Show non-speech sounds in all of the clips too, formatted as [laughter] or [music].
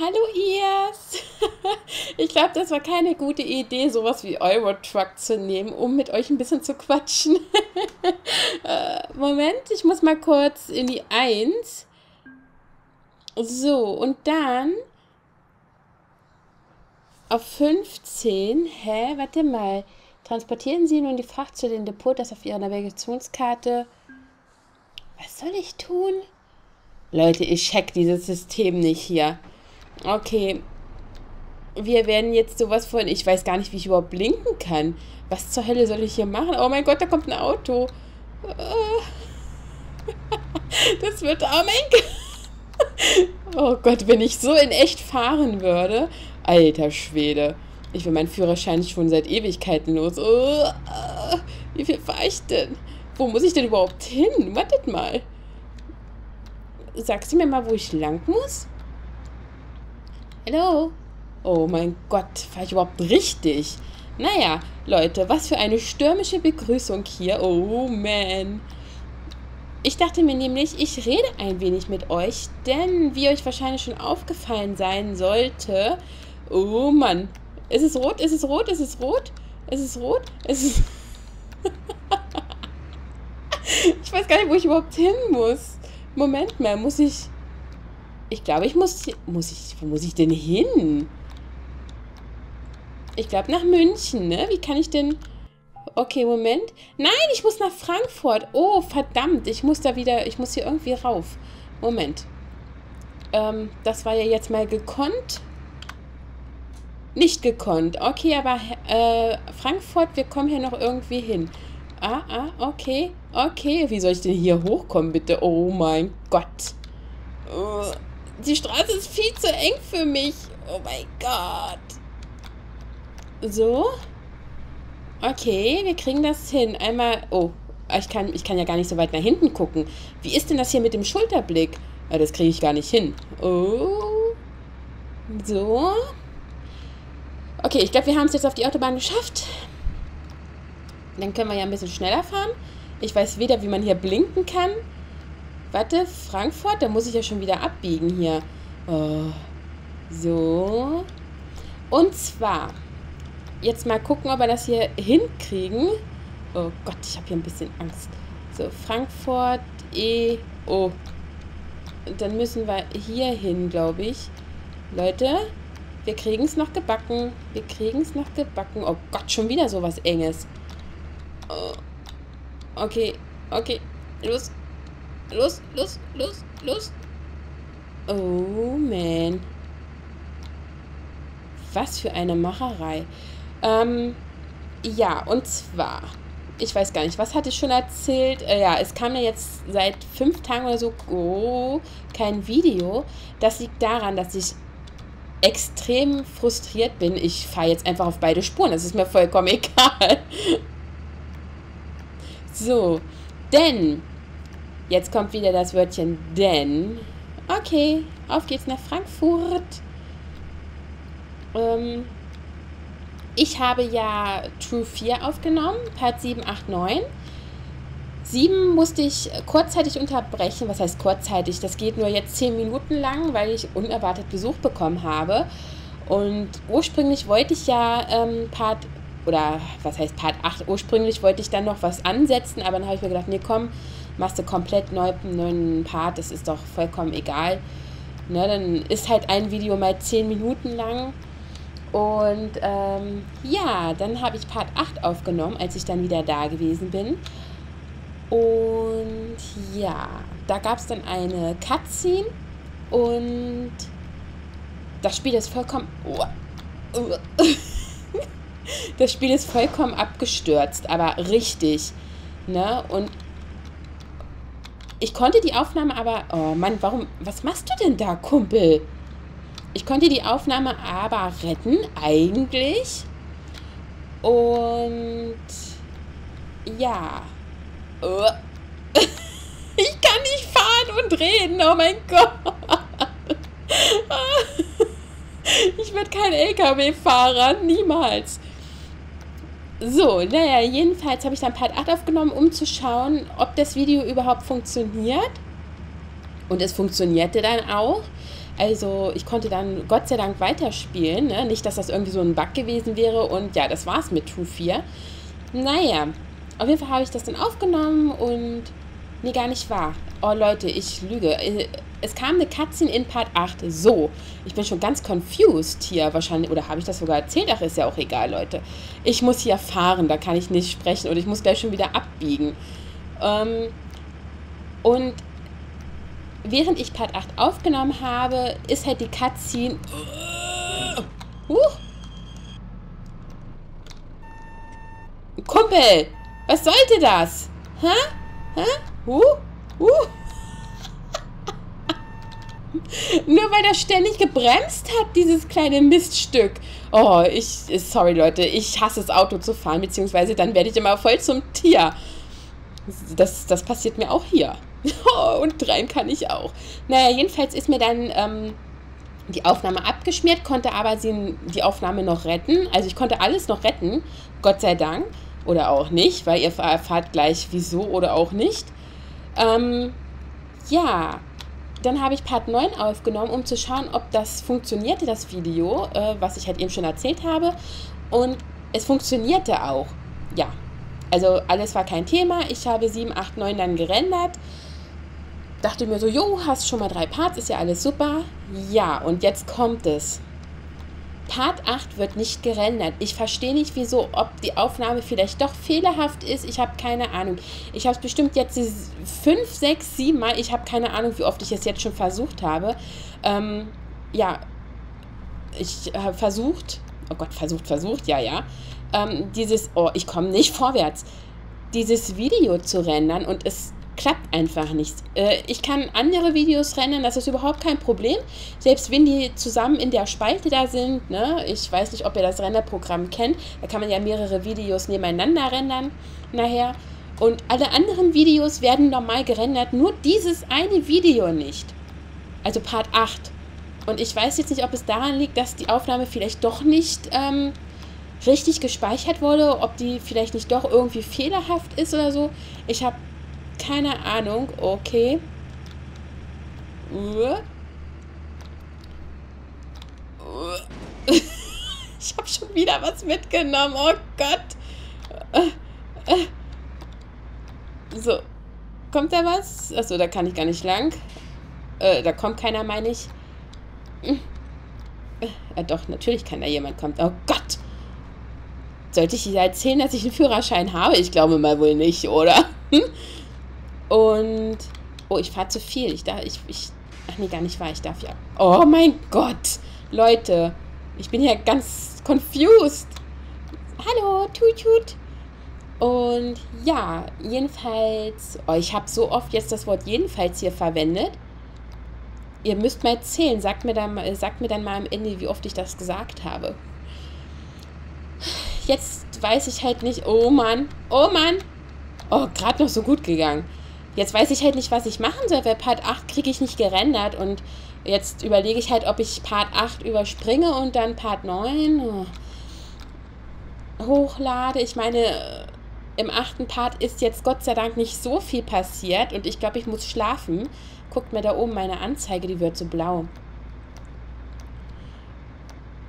Hallo Ias! [laughs] Ich glaube, das war keine gute Idee, sowas wie Eurotruck zu nehmen, um mit euch ein bisschen zu quatschen. [laughs] Äh, Moment, ich muss mal kurz in die 1. So, und dann auf 15. Hä? Warte mal. Transportieren Sie nun die Fracht zu dem Depot, das auf Ihrer Navigationskarte. Was soll ich tun? Leute, ich check dieses System nicht hier. Okay. Wir werden jetzt sowas von. Ich weiß gar nicht, wie ich überhaupt blinken kann. Was zur Hölle soll ich hier machen? Oh mein Gott, da kommt ein Auto. [laughs] Das wird. Oh mein Gott. Oh Gott, wenn ich so in echt fahren würde. Alter Schwede. Ich will meinen Führerschein schon seit Ewigkeiten los. Oh, wie viel fahre ich denn? Wo muss ich denn überhaupt hin? Wartet mal. Sagst du mir mal, wo ich lang muss? Hallo? Oh mein Gott, fahre ich überhaupt richtig? Naja, Leute, was für eine stürmische Begrüßung hier. Oh man. Ich dachte mir nämlich, ich rede ein wenig mit euch, denn wie euch wahrscheinlich schon aufgefallen sein sollte. Oh Mann. Ist es rot? Ist es rot? Ist es rot? Ist es rot? Ist es. [laughs] ich weiß gar nicht, wo ich überhaupt hin muss. Moment mal, muss ich. Ich glaube, ich muss. Muss ich. Wo muss ich denn hin? Ich glaube nach München, ne? Wie kann ich denn. Okay, Moment. Nein, ich muss nach Frankfurt. Oh, verdammt. Ich muss da wieder. Ich muss hier irgendwie rauf. Moment. Ähm, das war ja jetzt mal gekonnt. Nicht gekonnt. Okay, aber äh, Frankfurt, wir kommen hier noch irgendwie hin. Ah, ah, okay. Okay. Wie soll ich denn hier hochkommen, bitte? Oh mein Gott. Uh die Straße ist viel zu eng für mich. Oh mein Gott. So. Okay, wir kriegen das hin. Einmal. Oh, ich kann, ich kann ja gar nicht so weit nach hinten gucken. Wie ist denn das hier mit dem Schulterblick? Ja, das kriege ich gar nicht hin. Oh. So. Okay, ich glaube, wir haben es jetzt auf die Autobahn geschafft. Dann können wir ja ein bisschen schneller fahren. Ich weiß weder, wie man hier blinken kann, Warte, Frankfurt? Da muss ich ja schon wieder abbiegen hier. Oh. So. Und zwar, jetzt mal gucken, ob wir das hier hinkriegen. Oh Gott, ich habe hier ein bisschen Angst. So, Frankfurt, E, O. Dann müssen wir hier hin, glaube ich. Leute, wir kriegen es noch gebacken. Wir kriegen es noch gebacken. Oh Gott, schon wieder so was Enges. Oh. Okay, okay. Los, Los, los, los, los. Oh, man. Was für eine Macherei. Ähm, ja, und zwar, ich weiß gar nicht, was hatte ich schon erzählt? Äh, ja, es kam ja jetzt seit fünf Tagen oder so oh, kein Video. Das liegt daran, dass ich extrem frustriert bin. Ich fahre jetzt einfach auf beide Spuren. Das ist mir vollkommen [laughs] egal. So, denn Jetzt kommt wieder das Wörtchen denn. Okay, auf geht's nach Frankfurt. Ähm, ich habe ja True 4 aufgenommen, Part 7, 8, 9. 7 musste ich kurzzeitig unterbrechen. Was heißt kurzzeitig? Das geht nur jetzt 10 Minuten lang, weil ich unerwartet Besuch bekommen habe. Und ursprünglich wollte ich ja ähm, Part, oder was heißt Part 8? Ursprünglich wollte ich dann noch was ansetzen, aber dann habe ich mir gedacht, nee, komm, machst du komplett neu, neuen Part, das ist doch vollkommen egal. Ne, dann ist halt ein Video mal 10 Minuten lang. Und ähm, ja, dann habe ich Part 8 aufgenommen, als ich dann wieder da gewesen bin. Und ja, da gab es dann eine Cutscene und das Spiel ist vollkommen. [laughs] Das Spiel ist vollkommen abgestürzt, aber richtig. Ne? Und ich konnte die Aufnahme aber. Oh Mann, warum. Was machst du denn da, Kumpel? Ich konnte die Aufnahme aber retten, eigentlich. Und. Ja. Oh. [laughs] Ich kann nicht fahren und reden. Oh mein Gott. [laughs] Ich werde kein LKW-Fahrer. Niemals. So, naja, jedenfalls habe ich dann Part 8 aufgenommen, um zu schauen, ob das Video überhaupt funktioniert. Und es funktionierte dann auch, Also ich konnte dann Gott sei Dank weiterspielen. Ne? Nicht, dass das irgendwie so ein Bug gewesen wäre. Und ja, das war's mit True 4. Naja, auf jeden Fall habe ich das dann aufgenommen und... Nee, gar nicht wahr. Oh Leute, ich lüge. Es kam eine Cutscene in Part 8. So, ich bin schon ganz confused hier wahrscheinlich. Oder habe ich das sogar erzählt? Ach, ist ja auch egal, Leute. Ich muss hier fahren, da kann ich nicht sprechen. Und ich muss gleich schon wieder abbiegen. Ähm, und während ich Part 8 aufgenommen habe, ist halt die Cutscene... Uh, Kumpel, was sollte das? Hä? Hä? Uh, uh. [laughs] Nur weil er ständig gebremst hat, dieses kleine Miststück. Oh, ich, sorry Leute, ich hasse es Auto zu fahren, beziehungsweise dann werde ich immer voll zum Tier. Das, das passiert mir auch hier. [laughs] Oh, und rein kann ich auch. Naja, jedenfalls ist mir dann ähm, die Aufnahme abgeschmiert, konnte aber sie, die Aufnahme noch retten. Also ich konnte alles noch retten, Gott sei Dank. Oder auch nicht, weil ihr erfahrt gleich wieso oder auch nicht. Ähm, ja, dann habe ich Part 9 aufgenommen, um zu schauen, ob das funktionierte, das Video, äh, was ich halt eben schon erzählt habe. Und es funktionierte auch. Ja, also alles war kein Thema. Ich habe 7, 8, 9 dann gerendert. Dachte mir so, jo, hast schon mal drei Parts, ist ja alles super. Ja, und jetzt kommt es. Part 8 wird nicht gerendert. Ich verstehe nicht, wieso, ob die Aufnahme vielleicht doch fehlerhaft ist. Ich habe keine Ahnung. Ich habe es bestimmt jetzt 5, 6, 7 Mal. Ich habe keine Ahnung, wie oft ich es jetzt schon versucht habe. Ähm, ja, ich habe versucht, oh Gott, versucht, versucht, ja, ja, ähm, dieses, oh, ich komme nicht [laughs] vorwärts, dieses Video zu rendern und es klappt einfach nicht. Äh, ich kann andere Videos rendern, das ist überhaupt kein Problem. Selbst wenn die zusammen in der Spalte da sind, ne? ich weiß nicht, ob ihr das Renderprogramm kennt, da kann man ja mehrere Videos nebeneinander rendern nachher. Und alle anderen Videos werden normal gerendert, nur dieses eine Video nicht. Also Part 8. Und ich weiß jetzt nicht, ob es daran liegt, dass die Aufnahme vielleicht doch nicht ähm, richtig gespeichert wurde, ob die vielleicht nicht doch irgendwie fehlerhaft ist oder so. Ich habe keine Ahnung. Okay. [laughs] Ich habe schon wieder was mitgenommen. Oh Gott. So. Kommt da was? Achso, da kann ich gar nicht lang. Äh, da kommt keiner, meine ich. Äh, doch, natürlich kann da jemand kommen. Oh Gott. Sollte ich dir erzählen, dass ich einen Führerschein habe? Ich glaube mal wohl nicht, oder? Und. Oh, ich fahre zu viel. Ich darf. Ich, ich, ach nee, gar nicht wahr. Ich darf ja. Oh mein Gott! Leute, ich bin ja ganz confused. Hallo, tut, tut. Und ja, jedenfalls. Oh, ich habe so oft jetzt das Wort jedenfalls hier verwendet. Ihr müsst mal zählen. Sagt mir, dann, sagt mir dann mal am Ende, wie oft ich das gesagt habe. Jetzt weiß ich halt nicht. Oh Mann. Oh Mann. Oh, gerade noch so gut gegangen. Jetzt weiß ich halt nicht, was ich machen soll, weil Part 8 kriege ich nicht gerendert und jetzt überlege ich halt, ob ich Part 8 überspringe und dann Part 9 oh, hochlade. Ich meine, im achten Part ist jetzt Gott sei Dank nicht so viel passiert und ich glaube, ich muss schlafen. Guckt mir da oben meine Anzeige, die wird so blau.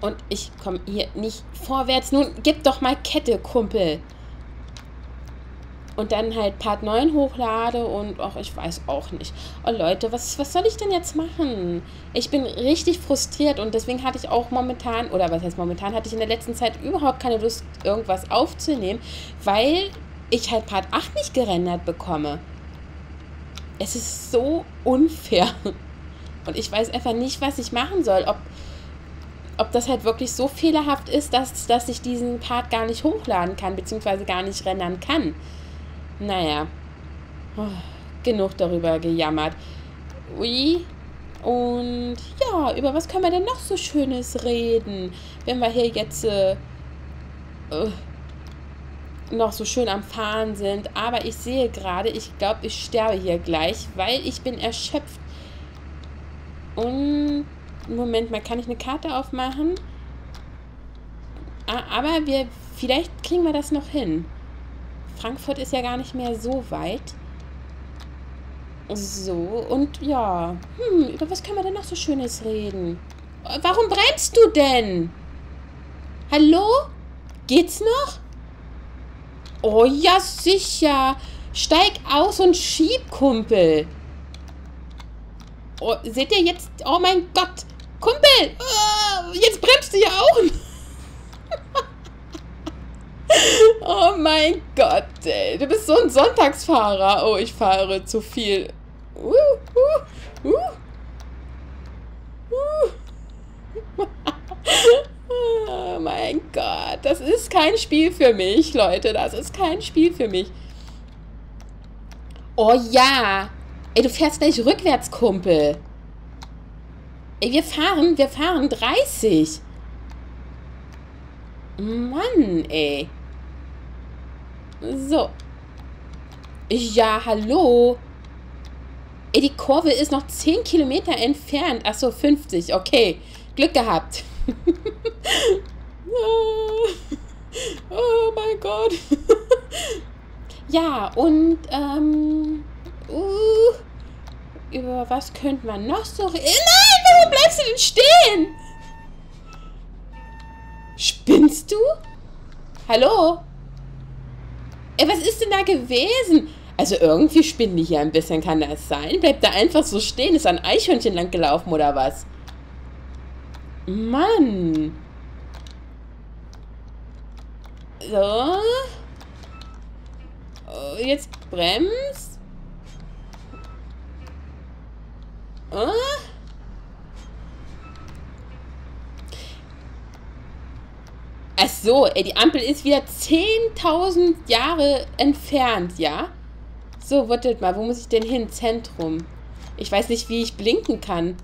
Und ich komme hier nicht vorwärts. Nun, gib doch mal Kette, Kumpel und dann halt Part 9 hochlade und auch ich weiß auch nicht. Oh Leute, was, was soll ich denn jetzt machen? Ich bin richtig frustriert und deswegen hatte ich auch momentan, oder was heißt momentan, hatte ich in der letzten Zeit überhaupt keine Lust, irgendwas aufzunehmen, weil ich halt Part 8 nicht gerendert bekomme. Es ist so unfair. Und ich weiß einfach nicht, was ich machen soll. Ob, ob das halt wirklich so fehlerhaft ist, dass, dass ich diesen Part gar nicht hochladen kann, beziehungsweise gar nicht rendern kann. Naja, oh, genug darüber gejammert. Ui. Und ja, über was können wir denn noch so Schönes reden, wenn wir hier jetzt äh, äh, noch so schön am Fahren sind. Aber ich sehe gerade, ich glaube, ich sterbe hier gleich, weil ich bin erschöpft. Und Moment mal, kann ich eine Karte aufmachen? Ah, aber wir, vielleicht kriegen wir das noch hin. Frankfurt ist ja gar nicht mehr so weit. So, und ja. Hm, über was können wir denn noch so Schönes reden? Warum bremst du denn? Hallo? Geht's noch? Oh ja, sicher. Steig aus und schieb, Kumpel. Oh, seht ihr jetzt? Oh mein Gott. Kumpel! Oh, jetzt bremst du ja auch. [laughs] oh mein Gott, ey. Du bist so ein Sonntagsfahrer. Oh, ich fahre zu viel. Uh, uh, uh. Uh. [laughs] oh mein Gott. Das ist kein Spiel für mich, Leute. Das ist kein Spiel für mich. Oh ja. Ey, du fährst gleich rückwärts, Kumpel. Ey, wir fahren, wir fahren 30. Mann, ey. So. Ja, hallo. Ey, die Kurve ist noch 10 Kilometer entfernt. Achso, 50. Okay. Glück gehabt. [laughs] oh, oh mein Gott. [laughs] ja, und, ähm, uh, über was könnte man noch so reden? Nein, warum bleibst du denn stehen? Spinnst du? Hallo? Was ist denn da gewesen? Also irgendwie spinnen die hier ein bisschen, kann das sein? Bleibt da einfach so stehen? Ist ein Eichhörnchen lang gelaufen oder was? Mann. So. Oh, jetzt bremst. Oh. Ach so, ey, die Ampel ist wieder 10.000 Jahre entfernt, ja? So, wartet mal, wo muss ich denn hin? Zentrum. Ich weiß nicht, wie ich blinken kann.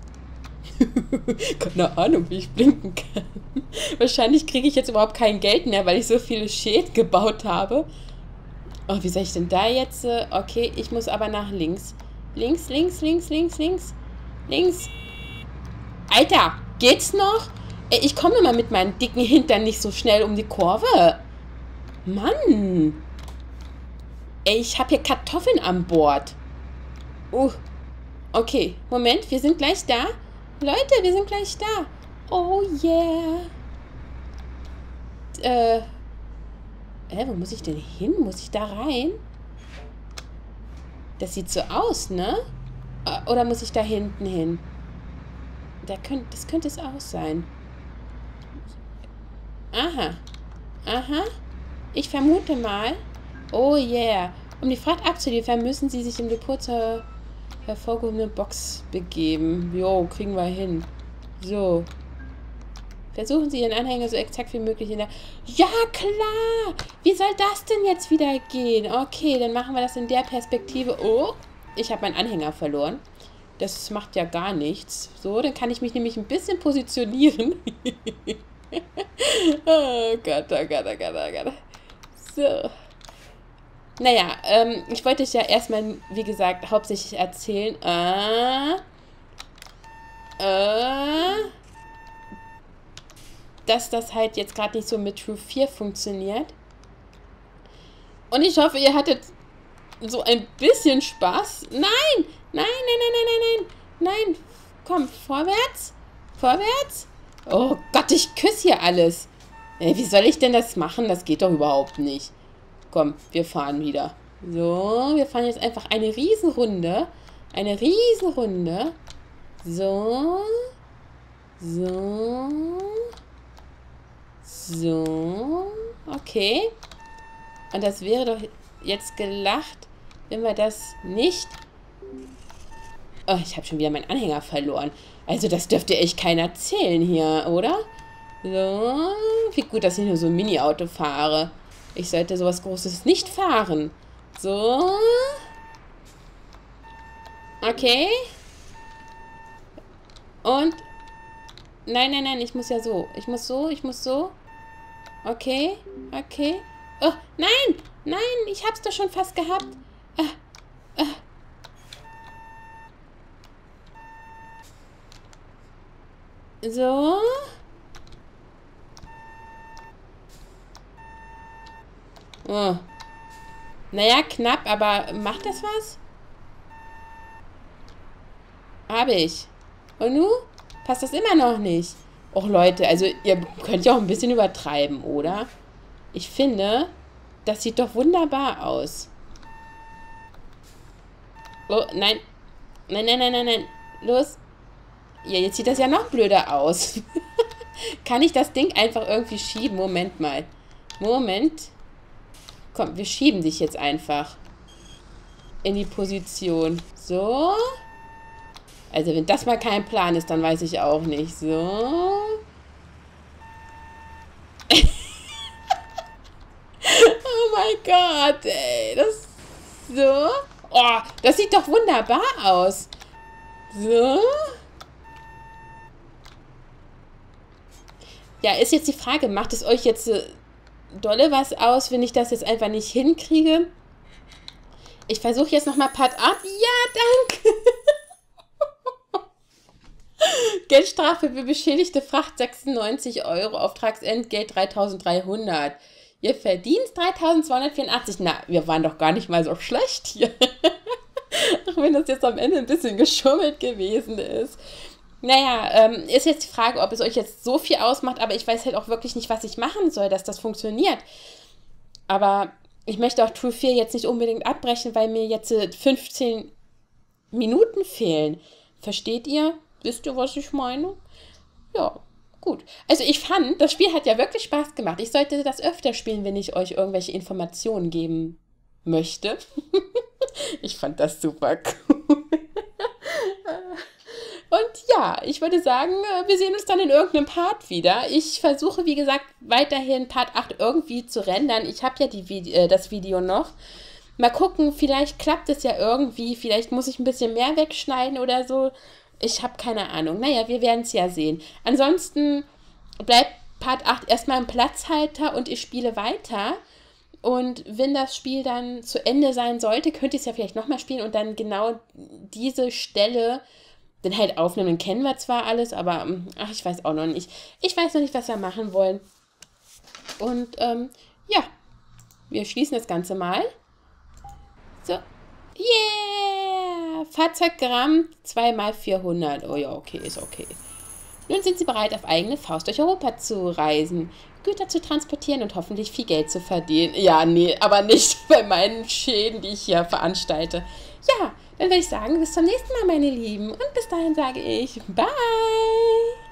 [laughs] Keine Ahnung, wie ich blinken kann. [laughs] Wahrscheinlich kriege ich jetzt überhaupt kein Geld mehr, weil ich so viele Schäden gebaut habe. Oh, wie soll ich denn da jetzt? Äh, okay, ich muss aber nach links. Links, links, links, links, links. Links. Alter, geht's noch? Ich komme immer mit meinen dicken Hintern nicht so schnell um die Kurve. Mann. Ey, ich habe hier Kartoffeln an Bord. Uh. Okay, Moment, wir sind gleich da. Leute, wir sind gleich da. Oh yeah. Äh. Hä, wo muss ich denn hin? Muss ich da rein? Das sieht so aus, ne? Äh, oder muss ich da hinten hin? Da könnt, das könnte es auch sein. Aha. Aha. Ich vermute mal. Oh yeah. Um die Fahrt abzuliefern, müssen Sie sich im Depot zur hervorgehobene Box begeben. Jo, kriegen wir hin. So. Versuchen Sie Ihren Anhänger so exakt wie möglich in der... Ja, klar! Wie soll das denn jetzt wieder gehen? Okay, dann machen wir das in der Perspektive. Oh, ich habe meinen Anhänger verloren. Das macht ja gar nichts. So, dann kann ich mich nämlich ein bisschen positionieren. [laughs] oh Gott, oh Gott, oh Gott, oh Gott. So. Naja, ähm, ich wollte euch ja erstmal, wie gesagt, hauptsächlich erzählen, äh, äh, dass das halt jetzt gerade nicht so mit True 4 funktioniert. Und ich hoffe, ihr hattet so ein bisschen Spaß. Nein! Nein, nein, nein, nein, nein, nein. Nein, komm, vorwärts. Vorwärts. Oh Gott, ich küsse hier alles. Ey, wie soll ich denn das machen? Das geht doch überhaupt nicht. Komm, wir fahren wieder. So, wir fahren jetzt einfach eine Riesenrunde. Eine Riesenrunde. So. So. So. Okay. Und das wäre doch jetzt gelacht, wenn wir das nicht... Oh, ich habe schon wieder meinen Anhänger verloren. Also das dürfte echt keiner erzählen hier, oder? So. Wie gut, dass ich nur so ein Mini-Auto fahre. Ich sollte sowas Großes nicht fahren. So. Okay. Und. Nein, nein, nein, ich muss ja so. Ich muss so, ich muss so. Okay, okay. Oh, nein, nein, ich hab's doch schon fast gehabt. Ah, ah. So. Oh. Naja, knapp, aber macht das was? Habe ich. Und nu? Passt das immer noch nicht? Och Leute, also ihr könnt ja auch ein bisschen übertreiben, oder? Ich finde, das sieht doch wunderbar aus. Oh, nein. Nein, nein, nein, nein, nein. Los. Ja, jetzt sieht das ja noch blöder aus. [laughs] Kann ich das Ding einfach irgendwie schieben? Moment mal. Moment. Komm, wir schieben dich jetzt einfach. In die Position. So. Also, wenn das mal kein Plan ist, dann weiß ich auch nicht. So. [laughs] oh mein Gott, ey. Das. So. Oh, das sieht doch wunderbar aus. So. Ja, ist jetzt die Frage, macht es euch jetzt äh, dolle was aus, wenn ich das jetzt einfach nicht hinkriege? Ich versuche jetzt nochmal Part ab. Ja, danke. [laughs] Geldstrafe für beschädigte Fracht 96 Euro, Auftragsentgelt 3300. Ihr Verdienst 3284. Na, wir waren doch gar nicht mal so schlecht hier. [laughs] Auch wenn das jetzt am Ende ein bisschen geschummelt gewesen ist. Naja, ähm, ist jetzt die Frage, ob es euch jetzt so viel ausmacht, aber ich weiß halt auch wirklich nicht, was ich machen soll, dass das funktioniert. Aber ich möchte auch True 4 jetzt nicht unbedingt abbrechen, weil mir jetzt 15 äh, Minuten fehlen. Versteht ihr? Wisst ihr, was ich meine? Ja, gut. Also ich fand, das Spiel hat ja wirklich Spaß gemacht. Ich sollte das öfter spielen, wenn ich euch irgendwelche Informationen geben möchte. [laughs] ich fand das super cool. Und ich würde sagen, äh, wir sehen uns dann in irgendeinem Part wieder. Ich versuche, wie gesagt, weiterhin Part 8 irgendwie zu rendern. Ich habe ja die Vide äh, das Video noch. Mal gucken, vielleicht klappt es ja irgendwie. Vielleicht muss ich ein bisschen mehr wegschneiden oder so. Ich habe keine Ahnung. Naja, wir werden es ja sehen. Ansonsten bleibt Part 8 erstmal ein Platzhalter und ich spiele weiter. Und wenn das Spiel dann zu Ende sein sollte, könnt ihr es ja vielleicht nochmal spielen und dann genau diese Stelle dann halt aufnehmen. Dann kennen wir zwar alles, aber hm, ach, ich weiß auch noch nicht. Ich weiß noch nicht, was wir machen wollen. Und ähm, ja, wir schließen das Ganze mal. So. Yeah! Fahrzeuggramm 2 mal 400. Oh ja, okay, ist okay. Nun sind sie bereit, auf eigene Faust durch Europa zu reisen, Güter zu transportieren und hoffentlich viel Geld zu verdienen. Ja, nee, aber nicht [laughs] bei meinen Schäden, die ich hier veranstalte. Ja, dann würde ich sagen, bis zum nächsten Mal, meine Lieben. Und bis dahin sage ich Bye!